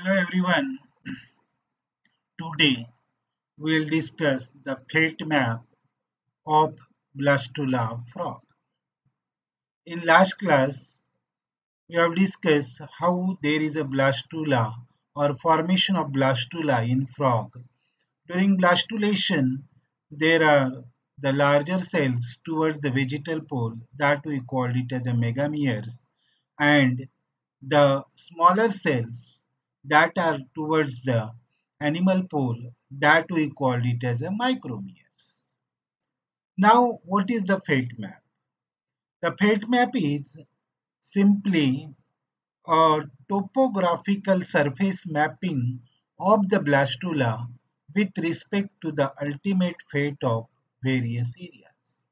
Hello everyone. Today we'll discuss the fate map of Blastula frog. In last class we have discussed how there is a blastula or formation of blastula in frog. During blastulation there are the larger cells towards the vegetal pole that we called it as a megameres and the smaller cells that are towards the animal pole that we called it as a micromeres. Now what is the fate map? The fate map is simply a topographical surface mapping of the blastula with respect to the ultimate fate of various areas.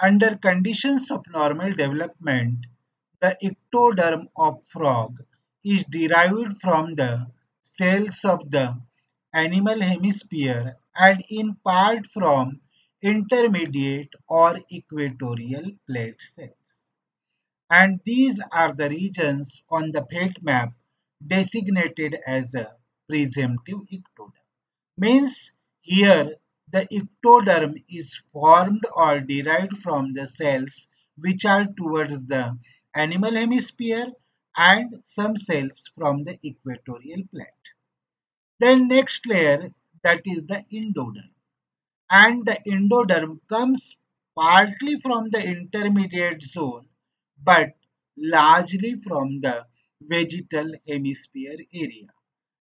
Under conditions of normal development, the ectoderm of frog is derived from the cells of the animal hemisphere and in part from intermediate or equatorial plate cells. And these are the regions on the fate map designated as a presumptive ectoderm. Means here the ectoderm is formed or derived from the cells which are towards the animal hemisphere and some cells from the equatorial plate. Then next layer that is the endoderm and the endoderm comes partly from the intermediate zone but largely from the vegetal hemisphere area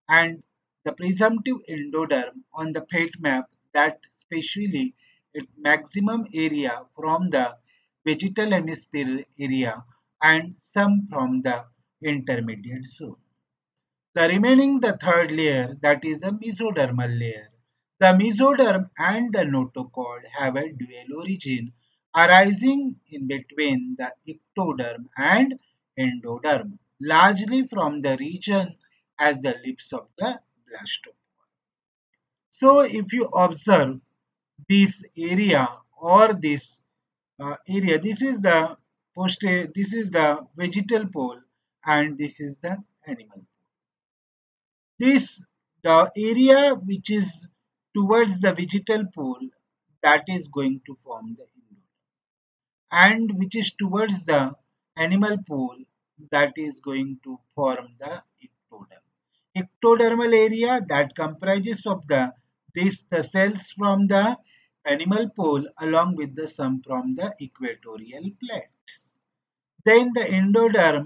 and the presumptive endoderm on the fate map that specially its maximum area from the vegetal hemisphere area and some from the intermediate zone. The remaining the third layer that is the mesodermal layer. The mesoderm and the notochord have a dual origin arising in between the ectoderm and endoderm largely from the region as the lips of the blastopore. So if you observe this area or this uh, area, this is the posterior, this is the vegetal pole and this is the animal. This the area which is towards the vegetal pole that is going to form the endoderm and which is towards the animal pole that is going to form the ectoderm. Ectodermal area that comprises of the this the cells from the animal pole along with the some from the equatorial plates. Then the endoderm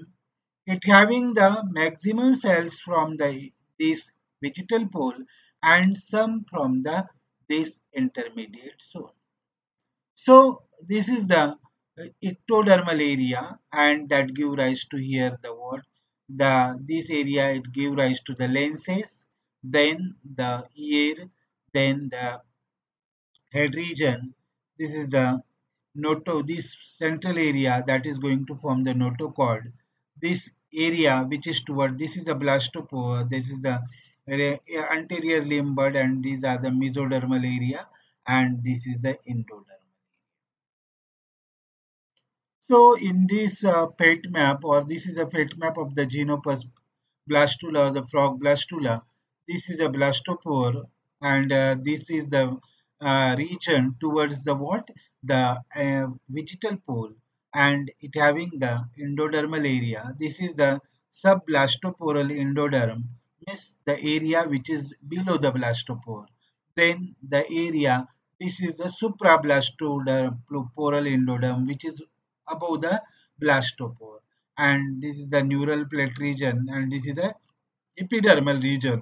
it having the maximum cells from the this vegetal pole and some from the this intermediate zone. So this is the uh, ectodermal area and that give rise to here the what the this area it give rise to the lenses then the ear then the head region. This is the noto this central area that is going to form the notochord this area which is toward this is the blastopore this is the anterior limb bud and these are the mesodermal area and this is the endodermal so in this uh, fate map or this is a fate map of the Xenopus blastula or the frog blastula. This is a blastopore and uh, this is the uh, region towards the what? The uh, vegetal pole and it having the endodermal area. This is the subblastoporal endoderm means the area which is below the blastopore. Then the area this is the suprablastoporal endoderm which is above the blastopore and this is the neural plate region and this is the epidermal region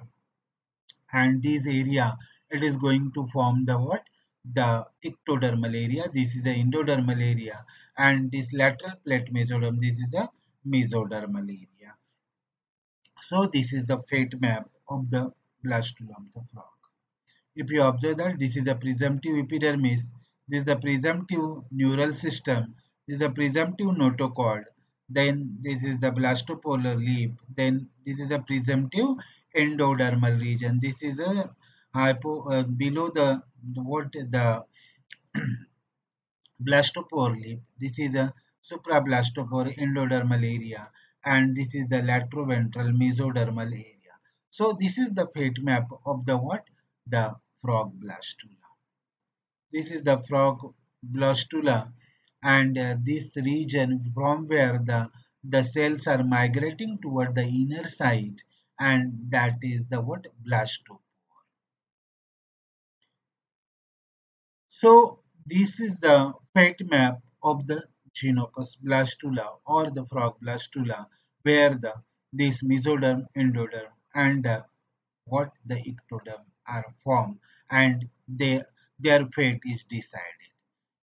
and this area it is going to form the what the ectodermal area this is the endodermal area and this lateral plate mesoderm this is the mesodermal area so this is the fate map of the blastula of the frog. If you observe that this is the presumptive epidermis this is the presumptive neural system this is the presumptive notochord then this is the blastoporal lip then this is a presumptive endodermal region this is a hypo uh, below the what the blastopore lip this is a suprablastopore endodermal area and this is the lateroventral mesodermal area So this is the fate map of the what? The frog blastula. This is the frog blastula and uh, this region from where the the cells are migrating toward the inner side and that is the what blastopore. So this is the fate map of the Xenopus blastula or the frog blastula where the this mesoderm, endoderm and the what the ectoderm are formed and they, their fate is decided.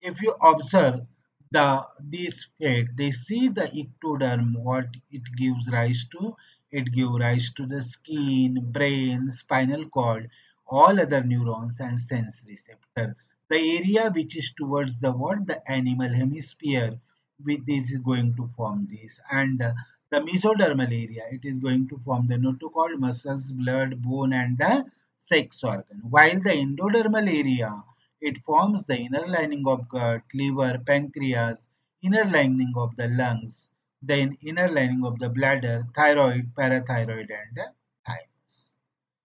If you observe the this fate, they see the ectoderm, what it gives rise to. It gives rise to the skin, brain, spinal cord, all other neurons and sense receptor. The area which is towards the what the animal hemisphere, with this is going to form this, and the, the mesodermal area, it is going to form the notochord, muscles, blood, bone, and the sex organ. While the endodermal area it forms the inner lining of gut, liver, pancreas, inner lining of the lungs, then inner lining of the bladder, thyroid, parathyroid, and the thymus.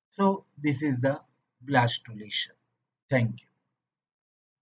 So this is the blastulation. Thank you.